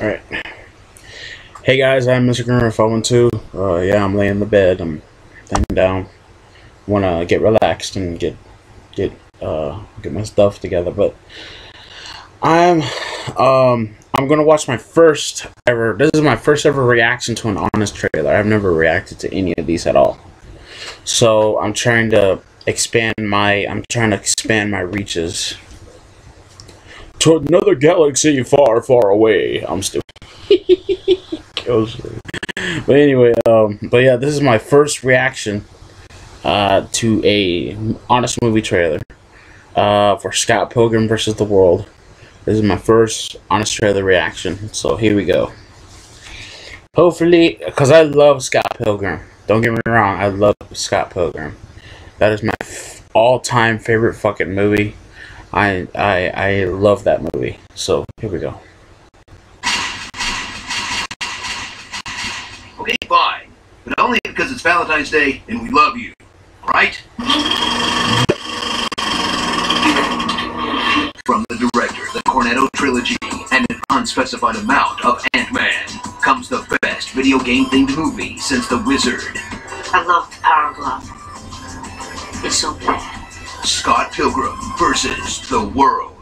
Alright. Hey guys, I'm Mr. Grimmer 512. Uh, yeah, I'm laying in the bed. I'm laying down. Wanna get relaxed and get get uh get my stuff together, but I'm um I'm gonna watch my first ever this is my first ever reaction to an honest trailer. I've never reacted to any of these at all. So I'm trying to expand my I'm trying to expand my reaches to another galaxy far, far away. I'm stupid. but anyway, um, but yeah, this is my first reaction uh, to a honest movie trailer uh, for Scott Pilgrim versus the World. This is my first honest trailer reaction, so here we go. Hopefully, because I love Scott Pilgrim. Don't get me wrong, I love Scott Pilgrim. That is my all-time favorite fucking movie. I I I love that movie. So here we go. Okay, fine. But only because it's Valentine's Day and we love you. Right? From the director, the Cornetto trilogy, and an unspecified amount of Ant-Man, comes the best video game-themed movie since The Wizard. I love the power glove. It's so bad. Scott Pilgrim versus the world.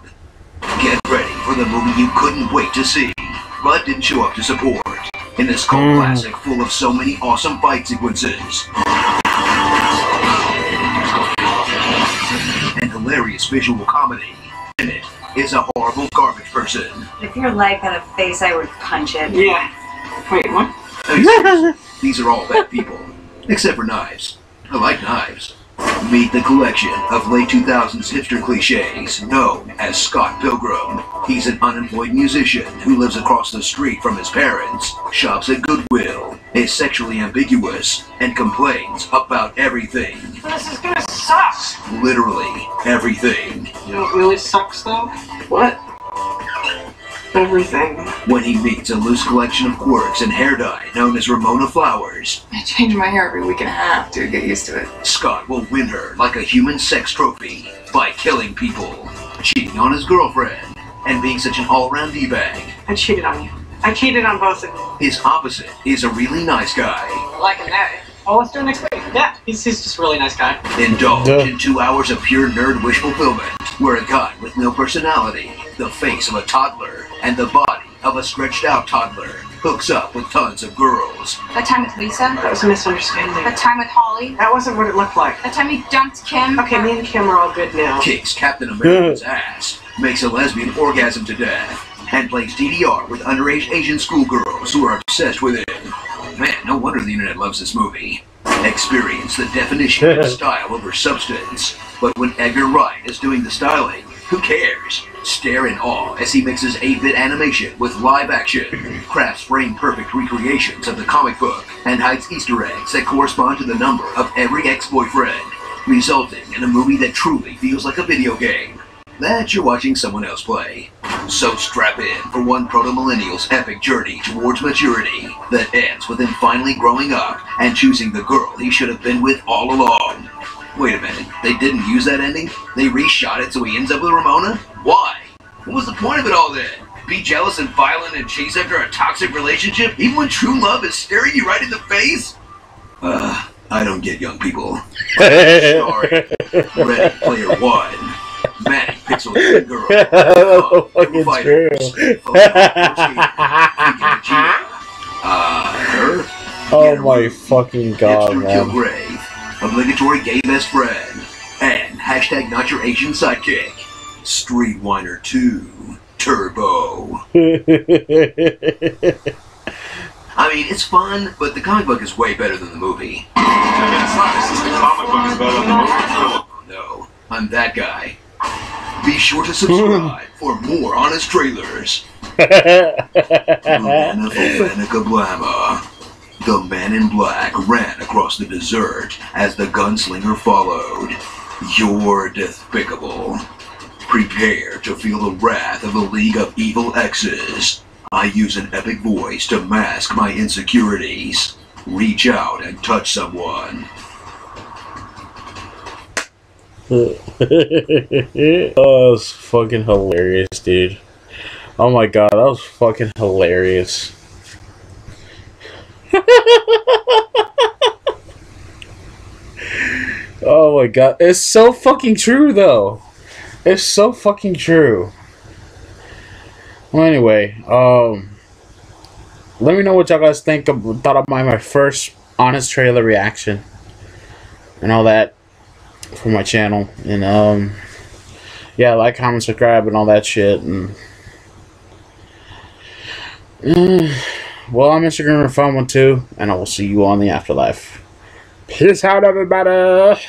Get ready for the movie you couldn't wait to see, but didn't show up to support. In this cult mm. classic full of so many awesome fight sequences. And hilarious visual comedy. In it is a horrible garbage person. If your leg had a face, I would punch it. Yeah. Wait, what? These are all bad people. Except for knives. I like knives. Meet the collection of late 2000s hipster cliches known as Scott Pilgrim. He's an unemployed musician who lives across the street from his parents, shops at Goodwill, is sexually ambiguous, and complains about everything. This is gonna suck! Literally everything. You know what really sucks though? What? Everything. When he meets a loose collection of quirks and hair dye known as Ramona Flowers. I change my hair every week and a half to get used to it. Scott will win her like a human sex trophy by killing people, cheating on his girlfriend, and being such an all-round D-bag. I cheated on you. I cheated on both of you. His opposite is a really nice guy. Like him that. Oh, let's do it next week. Yeah, he's, he's just a really nice guy. Indulge Duh. in two hours of pure nerd wish fulfillment, where a guy with no personality, the face of a toddler, and the body of a stretched out toddler hooks up with tons of girls. That time with Lisa? That was a misunderstanding. That time with Holly? That wasn't what it looked like. That time he dumped Kim? Okay, me and Kim are all good now. Kicks Captain America's ass, makes a lesbian orgasm to death, and plays DDR with underage Asian schoolgirls who are obsessed with it. Man, no wonder the internet loves this movie. Experience the definition of style over substance. But when Edgar Wright is doing the styling, who cares? Stare in awe as he mixes 8-bit animation with live action, crafts frame-perfect recreations of the comic book, and hides Easter eggs that correspond to the number of every ex-boyfriend, resulting in a movie that truly feels like a video game that you're watching someone else play. So strap in for one proto-millennial's epic journey towards maturity that ends with him finally growing up and choosing the girl he should have been with all along. Wait a minute, they didn't use that ending? They reshot it so he ends up with Ramona? Why? What was the point of it all then? Be jealous and violent and chase after a toxic relationship even when true love is staring you right in the face? Uh, I don't get young people. Sorry. Ready Player One. Manic Pixel Girl. oh, fucking true. Uh, her? Oh my fucking god, man. Kilgrave obligatory gay best friend, and hashtag not your Asian sidekick, Streetwiner 2 Turbo. I mean, it's fun, but the comic book is way better than the movie. Oh no, I'm that guy. Be sure to subscribe for more honest trailers. The man in black ran across the desert as the gunslinger followed. You're despicable. Prepare to feel the wrath of a league of evil exes. I use an epic voice to mask my insecurities. Reach out and touch someone. oh, that was fucking hilarious, dude. Oh my god, that was fucking hilarious. oh my god, it's so fucking true though. It's so fucking true. Well, anyway, um, let me know what y'all guys think of, thought of my my first honest trailer reaction and all that for my channel, and um, yeah, like, comment, subscribe, and all that shit, and. well, I'm Instagram Fun One too, and I will see you on the afterlife. Peace out, everybody.